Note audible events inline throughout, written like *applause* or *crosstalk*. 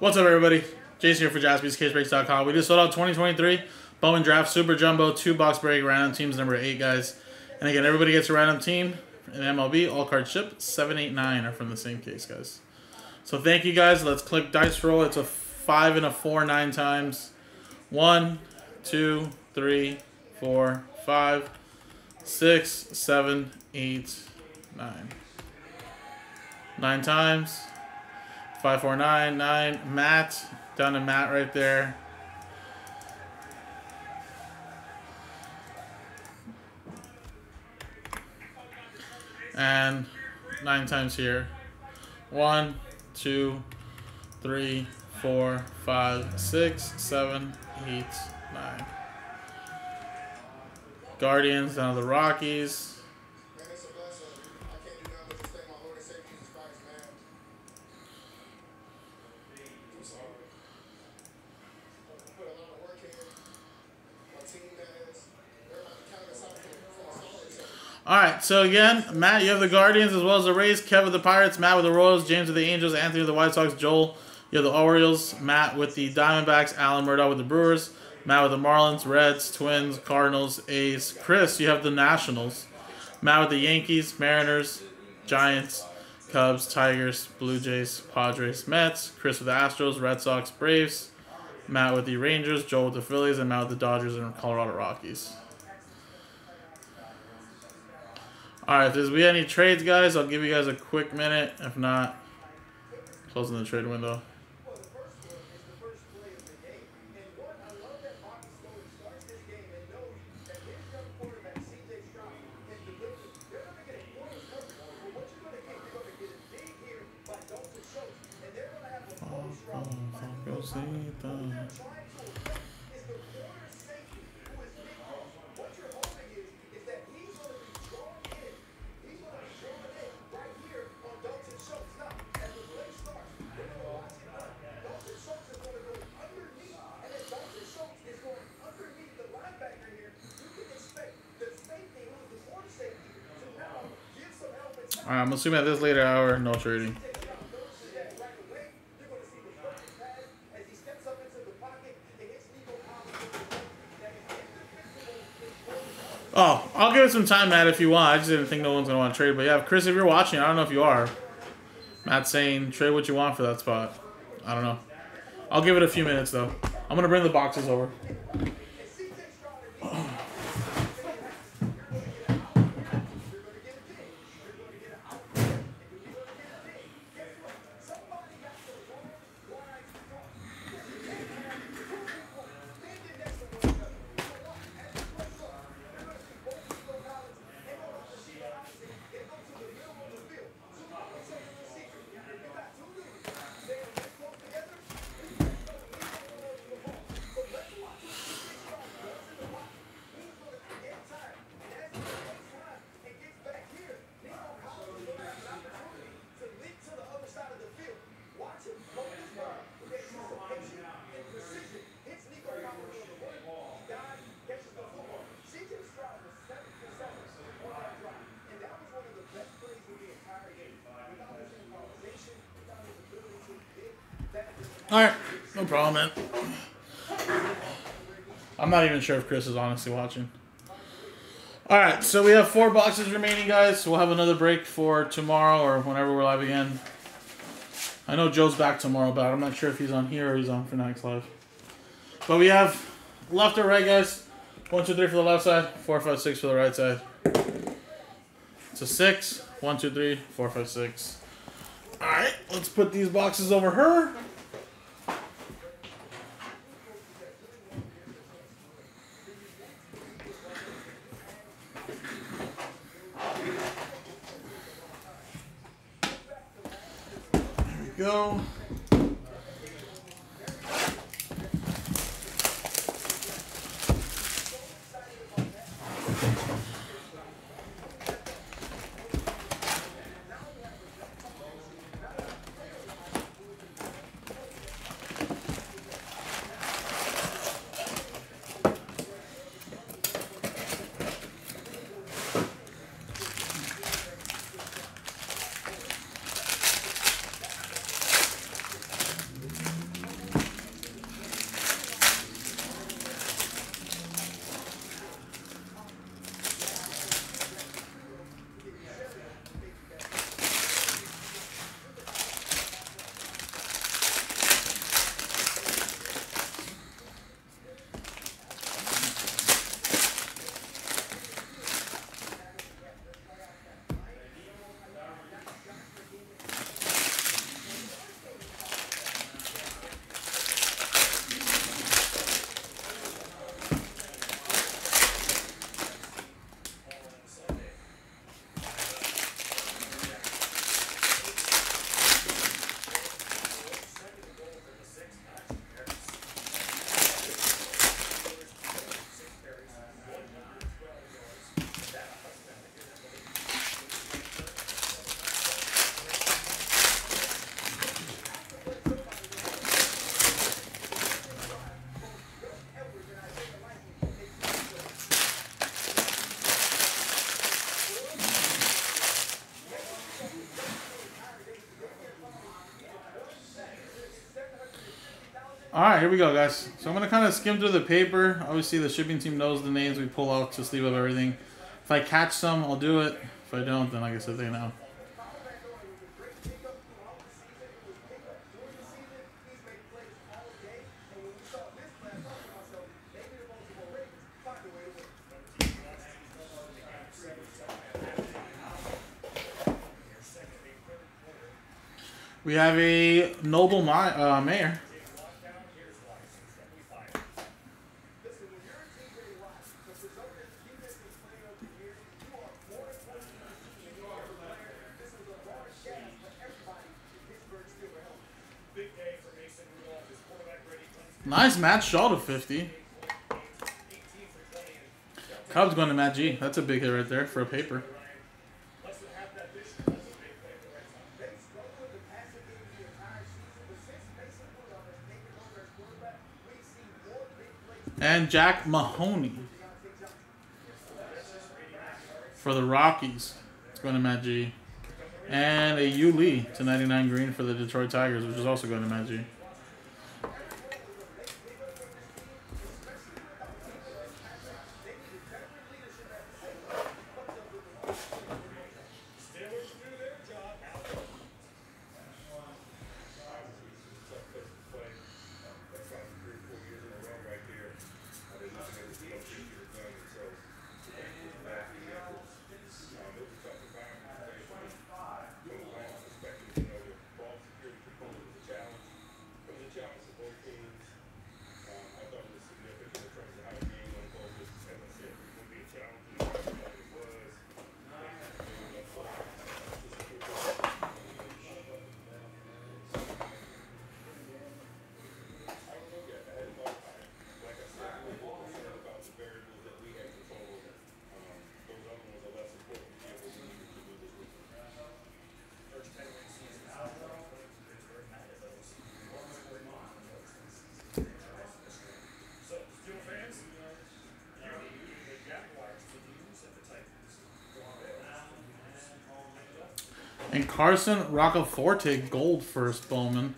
What's up, everybody? Jason here for JaspysCaseBreaks.com. We just sold out 2023 Bowman Draft Super Jumbo 2-box break random teams number 8, guys. And again, everybody gets a random team in MLB. All cards shipped. 7, 8, 9 are from the same case, guys. So thank you, guys. Let's click Dice Roll. It's a 5 and a 4 9 times. 1, 2, 3, 4, 5, 6, 7, 8, 9. 9 times. Five, four, nine, nine. Matt. Down to Matt right there. And nine times here. One, two, three, four, five, six, seven, eight, nine. Guardians down to the Rockies. All right, so again, Matt, you have the Guardians as well as the Rays, Kev with the Pirates, Matt with the Royals, James with the Angels, Anthony with the White Sox, Joel, you have the Orioles, Matt with the Diamondbacks, Alan Murdoch with the Brewers, Matt with the Marlins, Reds, Twins, Cardinals, A's. Chris, you have the Nationals, Matt with the Yankees, Mariners, Giants, Cubs, Tigers, Blue Jays, Padres, Mets, Chris with the Astros, Red Sox, Braves, Matt with the Rangers, Joel with the Phillies, and Matt with the Dodgers and Colorado Rockies. Alright, if there's be any trades, guys, I'll give you guys a quick minute. If not, closing the trade window. Alright, I'm assuming at this later hour, no trading. Oh, I'll give it some time, Matt, if you want. I just didn't think no one's going to want to trade. But yeah, Chris, if you're watching, I don't know if you are. Matt's saying trade what you want for that spot. I don't know. I'll give it a few minutes, though. I'm going to bring the boxes over. Alright, no problem, man. I'm not even sure if Chris is honestly watching. Alright, so we have four boxes remaining, guys. We'll have another break for tomorrow or whenever we're live again. I know Joe's back tomorrow, but I'm not sure if he's on here or he's on for next live. But we have left or right, guys. One, two, three for the left side. Four, five, six for the right side. It's a six. One, two, three, four, five, six. Alright, let's put these boxes over her. All right, here we go, guys. So I'm gonna kind of skim through the paper. Obviously, the shipping team knows the names we pull out to sleeve up everything. If I catch some, I'll do it. If I don't, then like I said, they know. We have a noble my, uh, mayor. Nice Matt Shaw to 50. Cubs going to Matt G. That's a big hit right there for a paper. And Jack Mahoney for the Rockies. It's going to Matt G. And a Yu Lee to 99 green for the Detroit Tigers, which is also going to Matt G. And Carson Roccaforte gold first Bowman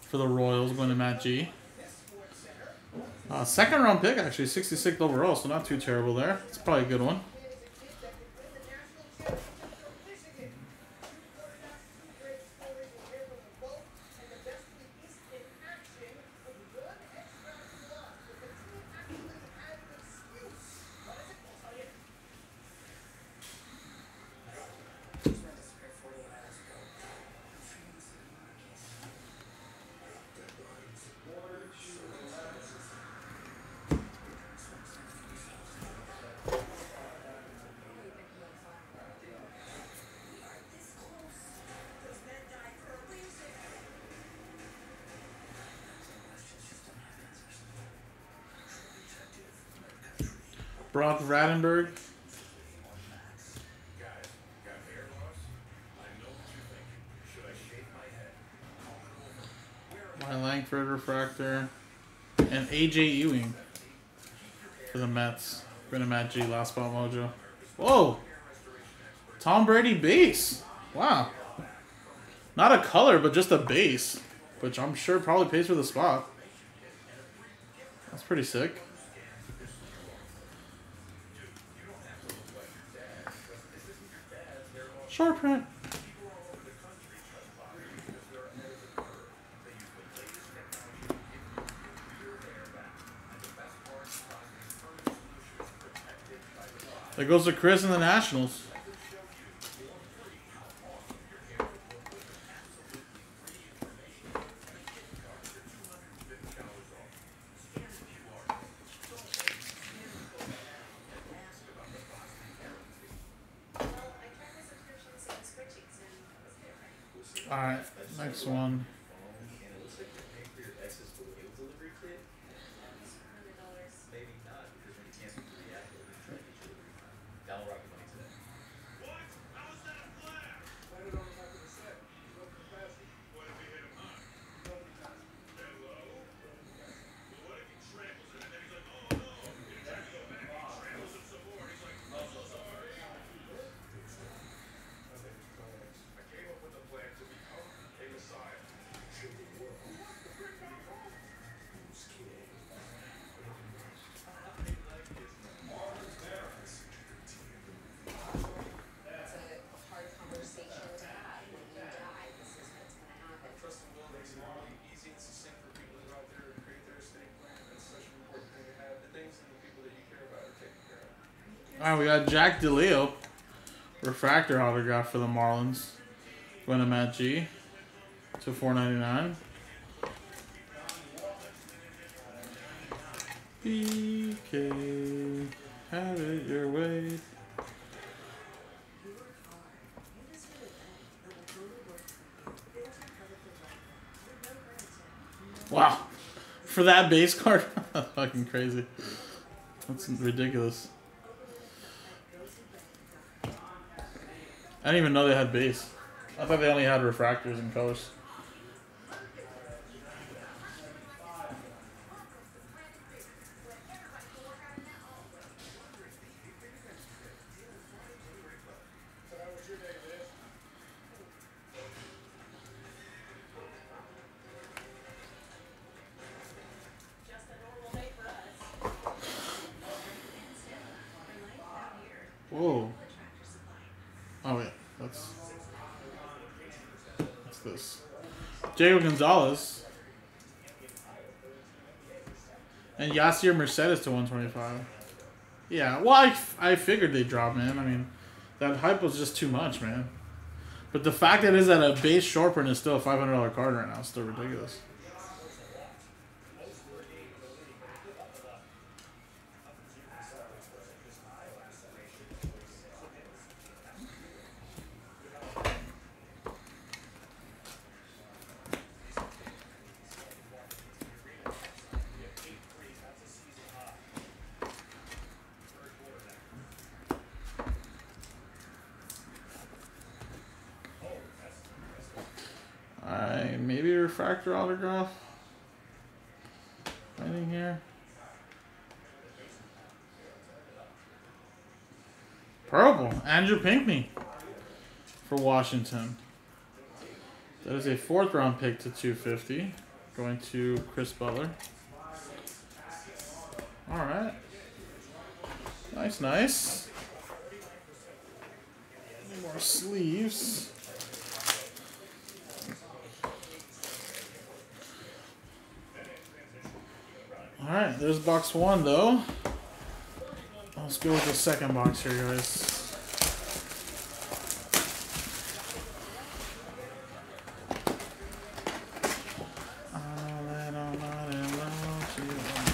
for the Royals, going to Matt G. Uh, second round pick, actually, 66th overall, so not too terrible there. It's probably a good one. Brock Rattenberg. Wyatt Langford refractor. And AJ Ewing for the Mets. Been a Matt G last spot mojo. Whoa! Tom Brady base. Wow. Not a color, but just a base. Which I'm sure probably pays for the spot. That's pretty sick. Short print. There goes to Chris and the Nationals. Alright, next one. All right, we got Jack DeLeo. Refractor autograph for the Marlins. Going to Matt G. To 499. BK, have it your way. Wow. For that base card? That's *laughs* fucking crazy. That's ridiculous. I didn't even know they had base. I thought they only had refractors and colors. Whoa. Oh yeah, that's what's this? Diego Gonzalez and Yasser Mercedes to 125. Yeah, well, I, I figured they'd drop, man. I mean, that hype was just too much, man. But the fact that is that is a base short print is still a $500 card right now. It's still ridiculous. Alright, maybe a refractor autograph. Anything here? Purple, Andrew Pinckney for Washington. That is a fourth round pick to 250. Going to Chris Butler. Alright. Nice, nice. More sleeves. Alright, there's box one though. Let's go with the second box here, guys. All that I'm not in love with you, yeah.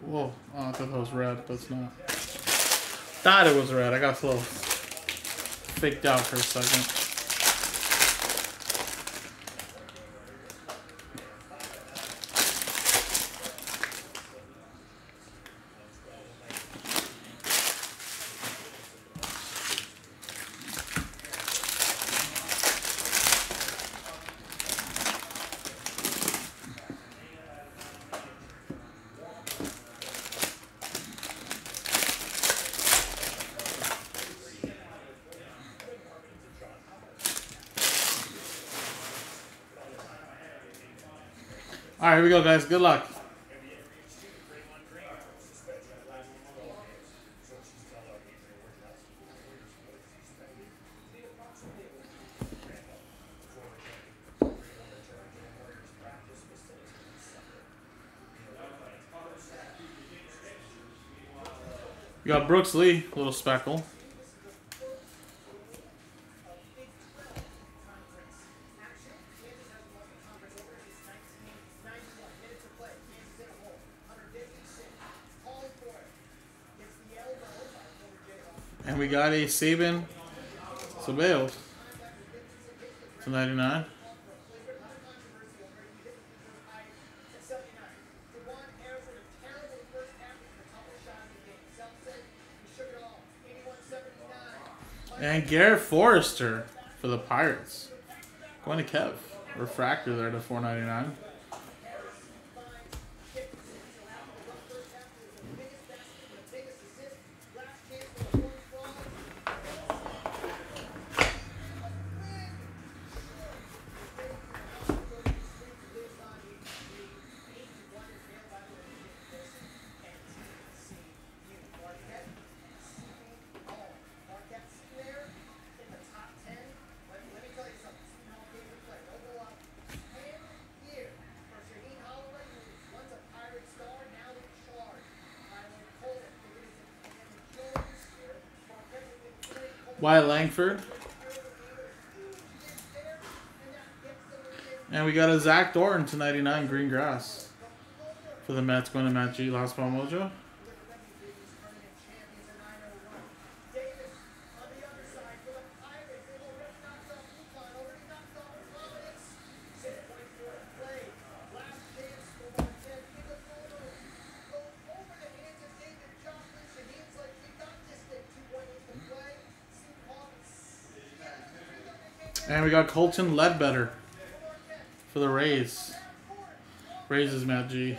Whoa, oh, I thought that was red, but it's not. Thought it was red. I got a little faked out for a second. All right, here we go, guys. Good luck. You got Brooks Lee, a little speckle. We got a Sabin Ceballos to 99. And Garrett Forrester for the Pirates. Going to Kev. Refractor there to 499. Wyatt Langford. And we got a Zach Thornton to 99 green grass. For the Mets going to Matt G. Las Palmojo. And we got Colton Ledbetter for the Rays. Rays is Matt G.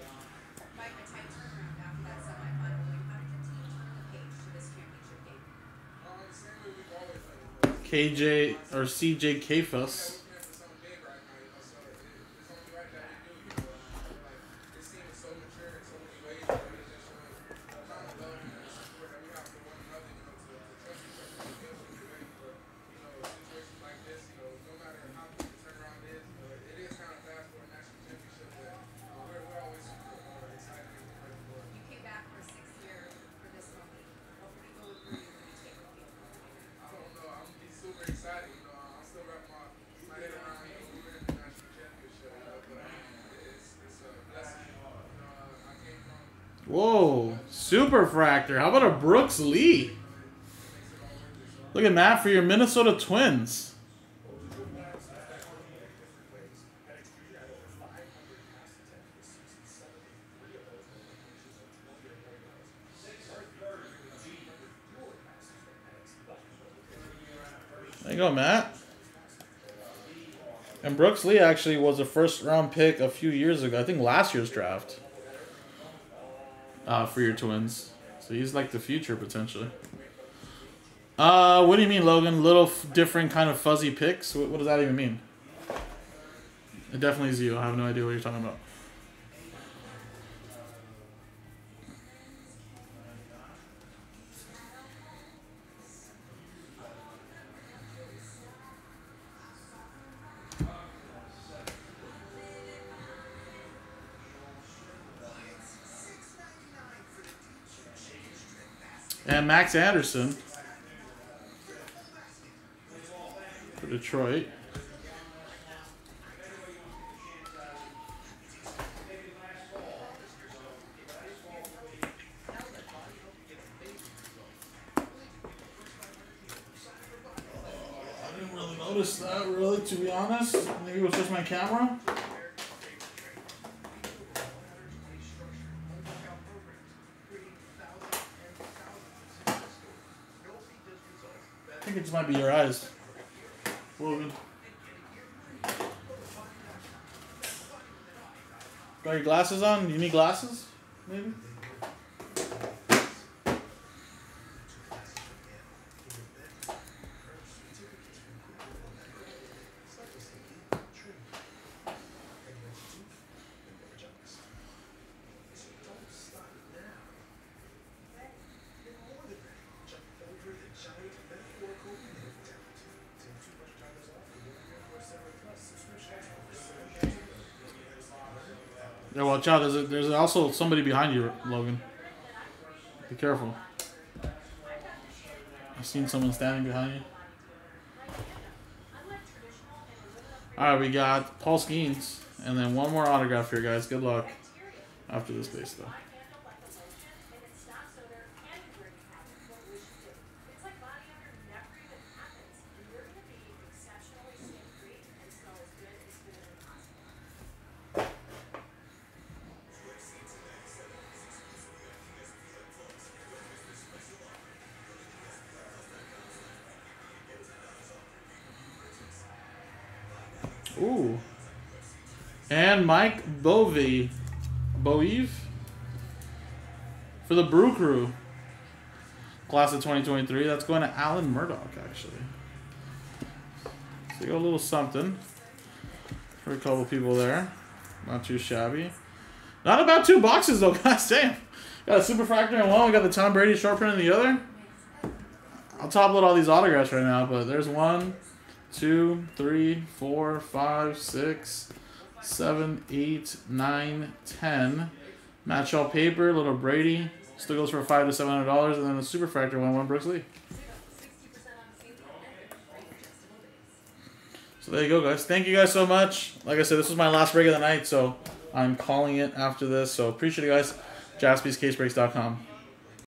KJ or CJ Kayfus super fractor. How about a Brooks Lee? Look at that for your Minnesota Twins. There you go, Matt. And Brooks Lee actually was a first round pick a few years ago. I think last year's draft uh, for your twins. So he's like the future potentially. Uh, what do you mean, Logan? Little different kind of fuzzy picks. What, what does that even mean? It definitely is you. I have no idea what you're talking about. And Max Anderson for Detroit. I didn't really notice that, really, to be honest. Maybe it was just my camera. I think it just might be your eyes. Logan. Got your glasses on? You need glasses? Maybe? Yeah, watch out. There's, a, there's also somebody behind you, Logan. Be careful. I've seen someone standing behind you. Alright, we got Paul Skenes. And then one more autograph here, guys. Good luck after this base, though. Mike Bovey. Boeve? For the Brew Crew. Class of 2023. That's going to Alan Murdoch, actually. So you got a little something for a couple people there. Not too shabby. Not about two boxes, though. *laughs* God damn. Got a Super Fractor in one. We got the Tom Brady short print in the other. I'll top load all these autographs right now, but there's one, two, three, four, five, six, seven, eight, nine, ten. Match all paper, little Brady. Still goes for five to seven hundred dollars, and then the super fractor one, one Brooks Lee. So there you go, guys. Thank you guys so much. Like I said, this was my last break of the night, so I'm calling it after this. So appreciate you guys. JaspysCaseBreaks.com.